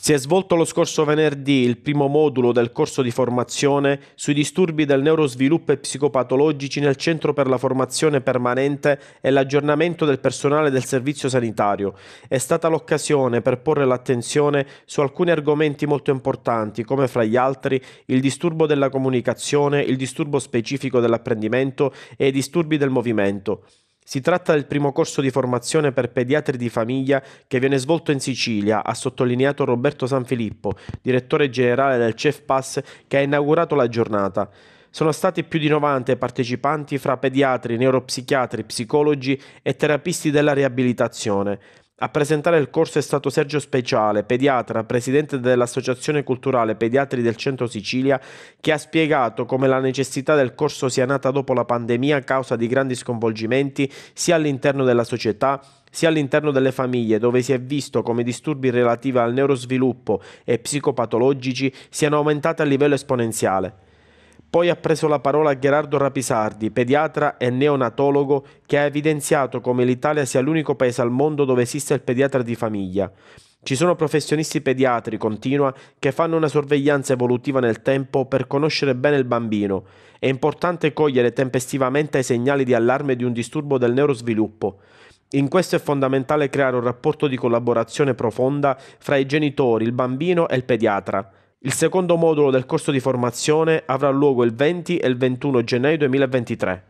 Si è svolto lo scorso venerdì il primo modulo del corso di formazione sui disturbi del neurosviluppo e psicopatologici nel Centro per la Formazione Permanente e l'aggiornamento del personale del servizio sanitario. È stata l'occasione per porre l'attenzione su alcuni argomenti molto importanti, come fra gli altri il disturbo della comunicazione, il disturbo specifico dell'apprendimento e i disturbi del movimento. Si tratta del primo corso di formazione per pediatri di famiglia che viene svolto in Sicilia, ha sottolineato Roberto Sanfilippo, direttore generale del CEFPAS, che ha inaugurato la giornata. Sono stati più di 90 partecipanti fra pediatri, neuropsichiatri, psicologi e terapisti della riabilitazione. A presentare il corso è stato Sergio Speciale, pediatra, presidente dell'Associazione Culturale Pediatri del Centro Sicilia, che ha spiegato come la necessità del corso sia nata dopo la pandemia a causa di grandi sconvolgimenti sia all'interno della società sia all'interno delle famiglie dove si è visto come disturbi relativi al neurosviluppo e psicopatologici siano aumentati a livello esponenziale. Poi ha preso la parola Gerardo Rapisardi, pediatra e neonatologo, che ha evidenziato come l'Italia sia l'unico paese al mondo dove esiste il pediatra di famiglia. Ci sono professionisti pediatri, continua, che fanno una sorveglianza evolutiva nel tempo per conoscere bene il bambino. È importante cogliere tempestivamente i segnali di allarme di un disturbo del neurosviluppo. In questo è fondamentale creare un rapporto di collaborazione profonda fra i genitori, il bambino e il pediatra. Il secondo modulo del corso di formazione avrà luogo il 20 e il 21 gennaio 2023.